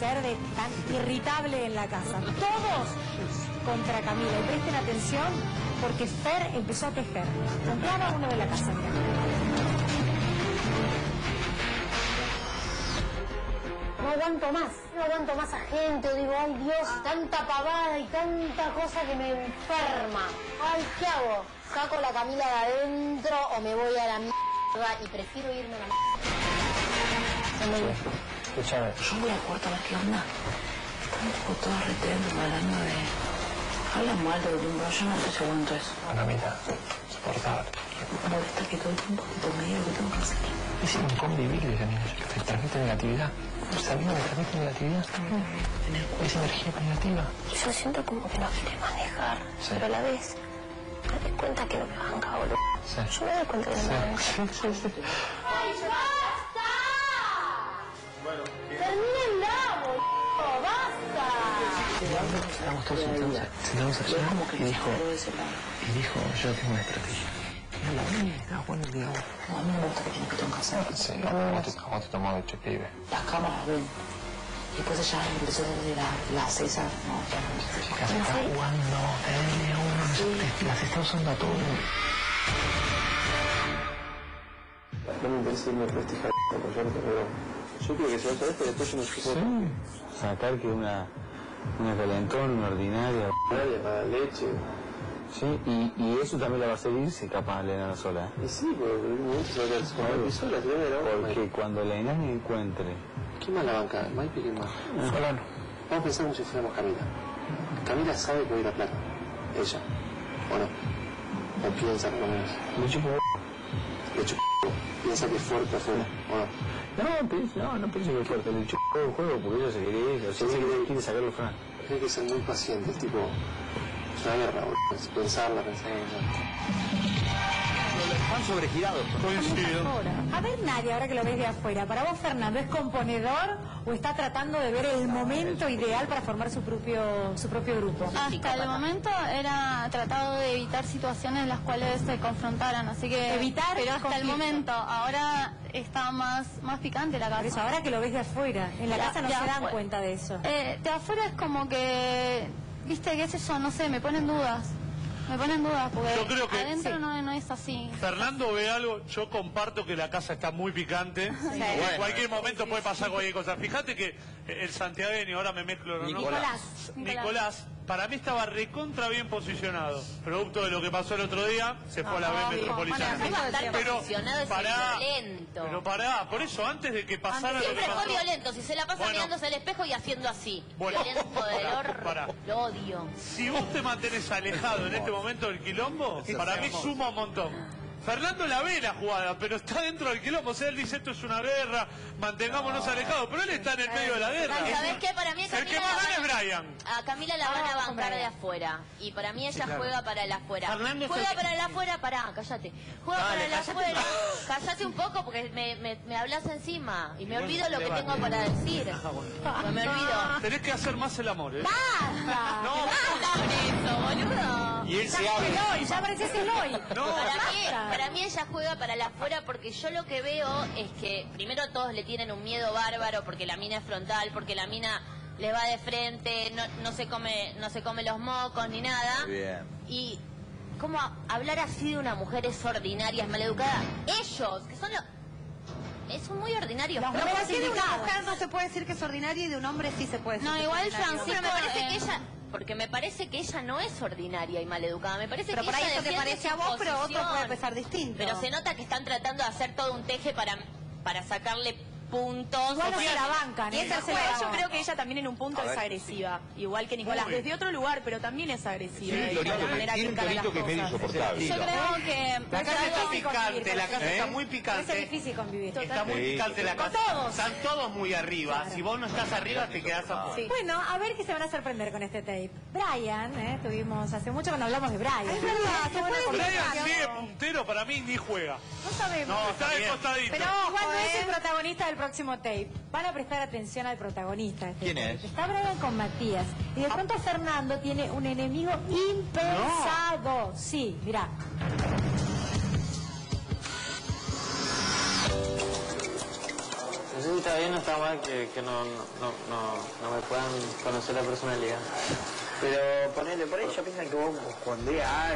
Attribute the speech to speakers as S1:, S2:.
S1: ser de tan irritable en la casa. Todos contra Camila. Y presten atención porque Fer empezó a tejer con cada uno de la casa. No aguanto más, no aguanto más a gente, digo, ay Dios, tanta pavada y tanta cosa que me enferma. Ay, ¿qué hago? ¿Saco la Camila de adentro o me voy a la mierda? Y prefiero irme a la mierda.
S2: Escúchame.
S3: Yo voy al cuarto a ver qué onda. Están tipo todos reteando hablando de... Hablan mal de Dumbo, yo no sé si aguanto eso.
S2: Ana, mira, soportable.
S3: Me molesta que todo el tiempo tipo me diga que tengo que hacer.
S2: Es inconvivible esa niña. Te transmite negatividad. ¿Sabías que transmite negatividad? Es energía negativa.
S3: Yo siento como que no quiere manejar,
S2: Sí.
S3: pero a la vez me doy cuenta que no me banca, boludo.
S2: Sí.
S3: Yo me doy cuenta que no me banca.
S2: Sí, sí, sí. Estábamos todos sentados, sentados allá
S3: Como que
S2: y
S3: me
S2: dijo, y dijo, yo tengo una estrategia. Era la única que estaba jugando el diablo.
S3: No, a mí no me gusta que tiene que tengo que hacer.
S2: Sí, ¿cómo te, cómo te tomó de pibe?
S3: Las cámaras ven. Y después ella empezó a la. No, ya no.
S2: Se está jugando, uno, las- está usando a todos.
S4: No me interesa irme a prestigiar con apoyarte, pero yo creo que si vas a esto, después yo
S5: Sacar que una, una calentón, una ordinaria.
S4: nadie para leche.
S5: Sí, y, y eso también la va a hacer irse capaz la enana sola. ¿eh?
S4: Y sí, con Maipi sola,
S5: Porque cuando la enana encuentre...
S4: ¿Quién más la banca? Maipi, ¿quién más?
S2: Solano.
S4: Vamos a pensar como si fuéramos Camila. Camila sabe que voy a ir a plata. Ella. ¿O no? O piensa por lo menos.
S5: Le chupo
S4: De hecho, piensa que es fuerte afuera. ¿O no?
S5: No, pienso- no, no pienso que fuerte. Le chupo el juego porque ella se quiere ir. O sea, ella quiere, quiere sacarlo Fran.
S4: Tiene que ser muy paciente, es tipo... Es una guerra, pensarla, pensarla.
S6: Están sobregirados.
S1: A ver, nadie, ahora que lo ves de afuera, para vos, Fernando, ¿es componedor o está tratando de ver el momento ideal para formar su propio, su propio grupo?
S7: Hasta el momento era tratado de evitar situaciones en las cuales se confrontaran, así que
S1: Evitar
S7: pero hasta el momento ahora está más más picante la
S1: Por eso,
S7: casa.
S1: ahora que lo ves de afuera, en la
S7: Ya,
S1: casa no
S7: ya
S1: se dan cuenta de eso.
S7: Eh, de afuera es como que, viste, qué sé yo, no sé, me ponen dudas. Me ponen dudas porque
S8: Yo creo que-
S7: adentro
S1: Sí.
S7: no, no es así.
S8: Fernando ve algo, yo comparto que la casa está muy picante. En cualquier momento puede pasar cualquier cosa. Fíjate que el santiagueño, ahora me mezclo los nombres.
S1: Nicolás.
S8: Nicolás, para mí estaba recontra bien posicionado. Producto de lo que pasó el otro día, se fue a la B
S7: obvio.
S8: metropolitana.
S7: Bueno,
S8: Pero
S9: posicionado es
S8: pará,
S9: violento.
S8: pero pará, por eso antes de que pasara lo que
S9: Siempre
S8: pasó.
S9: fue violento, si se la pasa
S8: Bueno.
S9: mirándose al espejo y haciendo así.
S8: Bueno.
S9: Violento del horror.
S8: pará.
S9: Lo odio.
S8: Si vos te mantenés alejado en este momento del quilombo, para mí suma un montón. Fernando la ve la jugada, pero está dentro del quilombo. O sea, él dice esto es una guerra, mantengámonos alejados. Pero él está en el medio de la guerra.
S9: ¿Sabes qué? Para mí a
S8: El que
S9: Camila
S8: más
S9: la
S8: gana es
S9: van a-
S8: Brian.
S9: A Camila la van a
S1: Ah,
S9: bancar de afuera. Y para mí ella juega para el afuera.
S8: Fernando es
S9: juega
S8: el-
S9: para el afuera, pará, cállate. Juega para el afuera. Cállate un poco porque me, me, me hablas encima. Y me olvido lo que tengo para decir.
S8: Ah,
S9: No me olvido.
S8: Tenés que hacer más el amor, ¿eh?
S1: ¡Basta!
S8: No,
S9: Basta con eso, boludo.
S6: Y él se abre.
S1: Eloy, ya pareces Eloy.
S8: no.
S9: Para mí, para mí ella juega para el afuera porque yo lo que veo es que primero todos le tienen un miedo bárbaro porque la mina es frontal, porque la mina les va de frente, no, no se come, no se come los mocos ni nada.
S6: Bien.
S9: Y cómo hablar así de una mujer es ordinaria, es maleducada. Ellos, que son los son muy ordinarios.
S1: Los
S9: Pero ¿por qué de una mujer
S10: no se puede decir que es ordinario y de un hombre sí se puede decir.
S7: No, igual. Francisco,
S9: Pero me parece que ella porque me parece que ella no es ordinaria y maleducada. Me parece
S10: Pero
S9: que
S10: por ahí eso te parece a vos, pero otro puede pensar distinto.
S9: Pero se nota que están tratando de hacer todo un teje para, para sacarle puntos.
S1: Igual no se la bancan.
S10: Y
S1: ¿eh?
S10: esa
S1: No
S10: yo creo que ella también en un punto es agresiva, igual que Nicolás,
S8: Muy.
S10: desde otro lugar, pero también es agresiva. Ella,
S6: torito
S10: la manera
S6: que,
S10: encara las
S6: que es
S10: cosas.
S6: insoportable.
S7: Yo creo que
S8: La
S1: es
S8: casa está picante, la casa está
S6: ¿Eh?
S8: muy picante.
S1: difícil convivir.
S8: Está muy
S6: Sí,
S8: picante la casa.
S1: todos.
S8: Están todos muy arriba. Si vos no estás arriba, te quedás afuera.
S10: Sí.
S1: Bueno, a ver qué se van a sorprender con este tape. Brian, ¿eh? tuvimos hace mucho cuando hablamos de Brian.
S10: Es verdad, se puede
S8: Brian sigue para mí ni juega.
S1: No sabemos.
S8: No, está de costadito.
S1: Pero igual no es el protagonista del próximo tape. Van a prestar atención al protagonista. este
S6: ¿Quién
S1: tape.
S6: es?
S1: Está Brian con Matías. Y de pronto Fernando tiene un enemigo impensado. Sí, mirá.
S4: No sé
S11: está bien, no está mal que, que no, no, no, no me puedan conocer la personalidad.
S5: Pero ponele por ahí, ellos piensan que vos escondés a